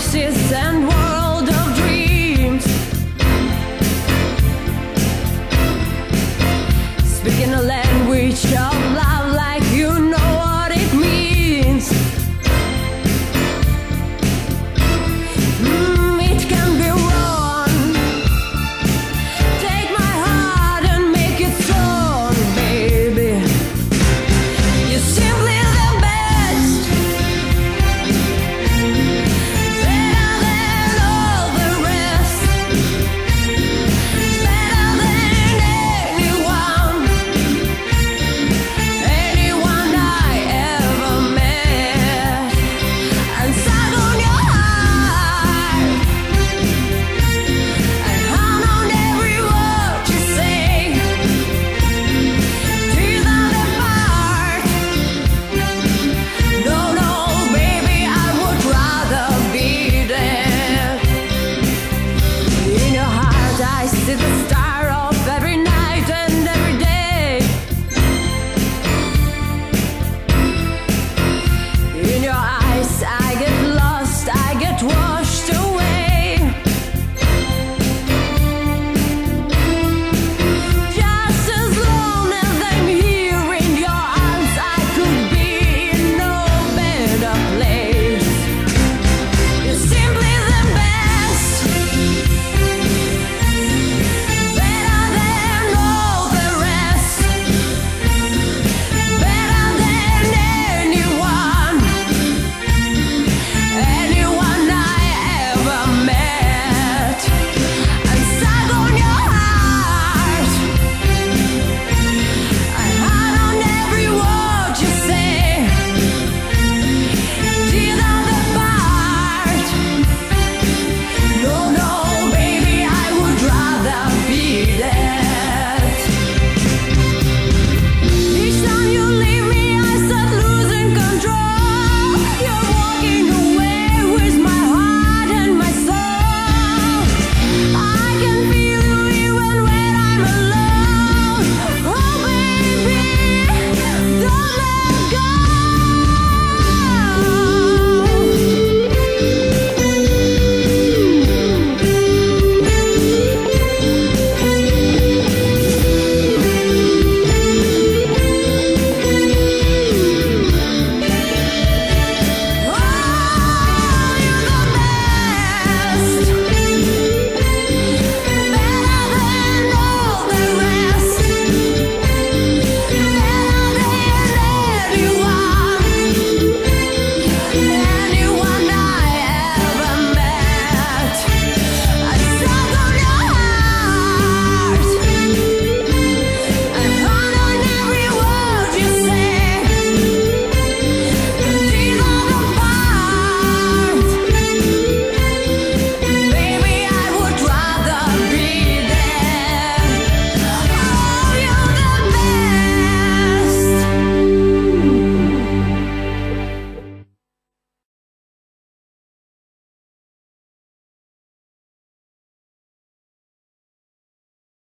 promises and world of dreams. Speaking a language of life.